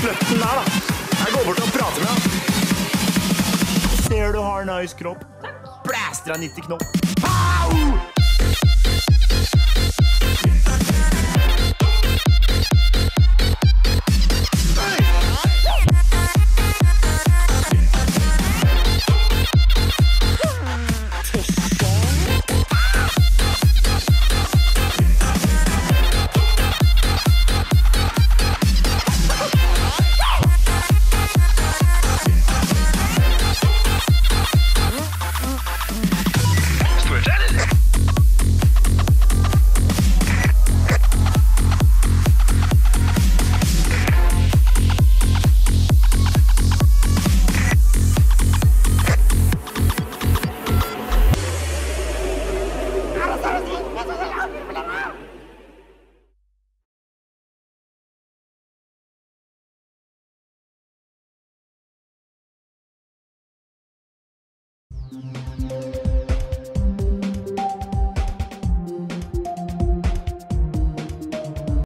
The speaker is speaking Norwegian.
slutten der, da. Jeg går bort og prater med han. Ser du har nice kropp. Blaster deg 90 knop. Pow! Mm-hmm.